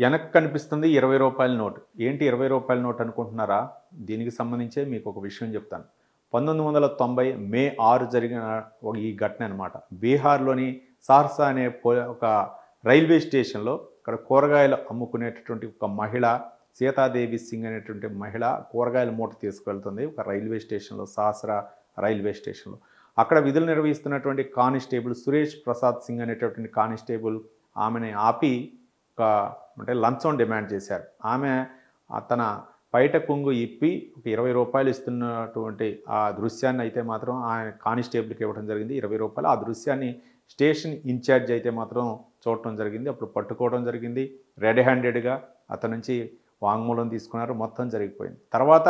వెనక్కి కనిపిస్తుంది ఇరవై రూపాయల నోటు. ఏంటి ఇరవై రూపాయల నోట్ అనుకుంటున్నారా? దీనికి సంబంధించే మీకు ఒక విషయం చెప్తాను. పంతొమ్మిది వందల తొంభై మే ఆరు జరిగిన ఒక ఈ ఘటన అనమాట బీహార్లోని సార్సా అనే పో ఒక రైల్వే స్టేషన్లో ఇక్కడ కూరగాయలు అమ్ముకునేటటువంటి ఒక మహిళ సీతాదేవి సింగ్ అనేటువంటి మహిళ కూరగాయల మూట తీసుకువెళ్తుంది ఒక రైల్వే స్టేషన్లో సాసరా రైల్వే స్టేషన్లో. అక్కడ విధులు నిర్వహిస్తున్నటువంటి కానిస్టేబుల్ సురేష్ ప్రసాద్ సింగ్ అనేటటువంటి కానిస్టేబుల్ ఆమెని ఆపి ఒక అంటే లంచం డిమాండ్ చేశారు. ఆమె తన బయట కొంగు ఇప్పి ఒక ఇరవై రూపాయలు ఇస్తున్నటువంటి ఆ దృశ్యాన్ని అయితే మాత్రం ఆయన కానిస్టేబుల్కి ఇవ్వడం జరిగింది. ఇరవై రూపాయలు ఆ దృశ్యాన్ని స్టేషన్ ఇన్ఛార్జ్ అయితే మాత్రం చూడటం జరిగింది. అప్పుడు పట్టుకోవడం జరిగింది. రెడ్ హ్యాండెడ్గా అతని నుంచి వాంగ్మూలం తీసుకున్నారు. మొత్తం జరిగిపోయింది. తర్వాత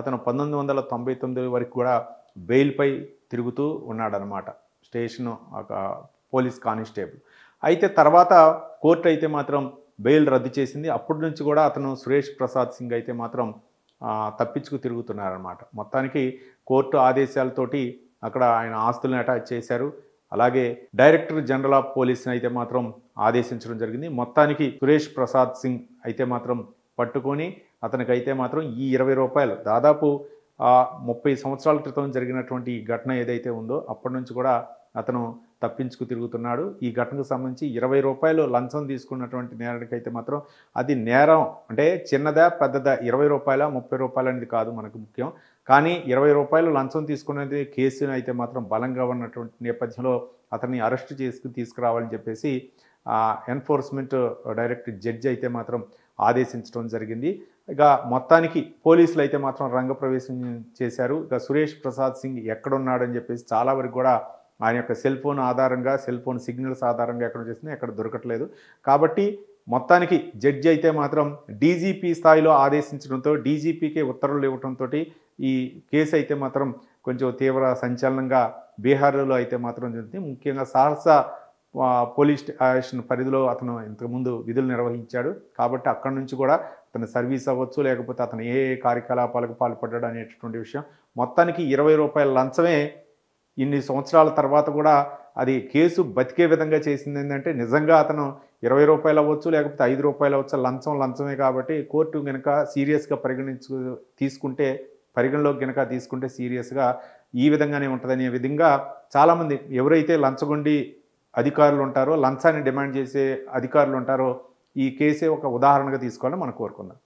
అతను పంతొమ్మిది వందల తొంభై తొమ్మిది వరకు కూడా బెయిల్పై తిరుగుతూ ఉన్నాడనమాట స్టేషన్ ఒక పోలీస్ కానిస్టేబుల్. అయితే తర్వాత కోర్టు అయితే మాత్రం బెయిల్ రద్దు చేసింది. అప్పటి నుంచి కూడా అతను సురేష్ ప్రసాద్ సింగ్ అయితే మాత్రం తప్పించుకు తిరుగుతున్నారనమాట మొత్తానికి కోర్టు ఆదేశాలతోటి అక్కడ ఆయన ఆస్తులను అటాచ్ చేశారు. అలాగే డైరెక్టర్ జనరల్ ఆఫ్ పోలీస్ని అయితే మాత్రం ఆదేశించడం జరిగింది. మొత్తానికి సురేష్ ప్రసాద్ సింగ్ అయితే మాత్రం పట్టుకొని అతనికి అయితే మాత్రం ఈ ఇరవై రూపాయలు దాదాపు ముప్పై సంవత్సరాల క్రితం జరిగినటువంటి ఘటన ఏదైతే ఉందో అప్పటి నుంచి కూడా అతను తప్పించుకు తిరుగుతున్నాడు. ఈ ఘటనకు సంబంధించి ఇరవై రూపాయలు లంచం తీసుకున్నటువంటి నేరానికి అయితే మాత్రం అది నేరం. అంటే చిన్నదా పెద్దదా? ఇరవై రూపాయల ముప్పై రూపాయలు అనేది కాదు మనకు ముఖ్యం. కానీ ఇరవై రూపాయలు లంచం తీసుకునేది కేసును అయితే మాత్రం బలంగా ఉన్నటువంటి నేపథ్యంలో అతన్ని అరెస్ట్ చేసుకుని తీసుకురావాలని చెప్పేసి ఎన్ఫోర్స్మెంట్ డైరెక్టర్ జడ్జి అయితే మాత్రం ఆదేశించడం జరిగింది. ఇక మొత్తానికి పోలీసులు అయితే మాత్రం రంగప్రవేశం చేశారు. ఇక సురేష్ ప్రసాద్ సింగ్ ఎక్కడున్నాడని చెప్పేసి చాలా వరకు కూడా ఆయన యొక్క సెల్ ఫోన్ ఆధారంగా సెల్ ఫోన్ సిగ్నల్స్ ఆధారంగా ఎక్కడ చేసింది ఎక్కడ దొరకట్లేదు. కాబట్టి మొత్తానికి జడ్జి అయితే మాత్రం డీజీపీ స్థాయిలో ఆదేశించడంతో డీజీపీకి ఉత్తర్వులు ఇవ్వడంతో ఈ కేసు అయితే మాత్రం కొంచెం తీవ్ర సంచలనంగా బీహార్లో అయితే మాత్రం జరిగింది ముఖ్యంగా సహసా పోలీస్ స్టేషన్ పరిధిలో అతను ఇంతకుముందు విధులు నిర్వహించాడు. కాబట్టి అక్కడి నుంచి కూడా అతని సర్వీస్ అవ్వచ్చు లేకపోతే అతను ఏ కార్యకలాపాలకు పాల్పడ్డాడు అనేటటువంటి విషయం. మొత్తానికి ఇరవై రూపాయల లంచమే ఇన్ని సంవత్సరాల తర్వాత కూడా అది కేసు బతికే విధంగా చేసింది ఏంటంటే నిజంగా అతను ఇరవై రూపాయలు అవ్వచ్చు లేకపోతే ఐదు రూపాయలు అవ్వచ్చు లంచం లంచమే కాబట్టి కోర్టు కనుక సీరియస్గా పరిగణించు తీసుకుంటే పరిగణలోకి కనుక తీసుకుంటే సీరియస్గా ఈ విధంగానే ఉంటుందనే విధంగా చాలామంది ఎవరైతే లంచగొండి అధికారులు ఉంటారో లంచాన్ని డిమాండ్ చేసే అధికారులు ఉంటారో ఈ కేసే ఒక ఉదాహరణగా తీసుకోవాలని మనం కోరుకుందాం.